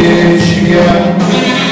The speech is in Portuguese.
вечья.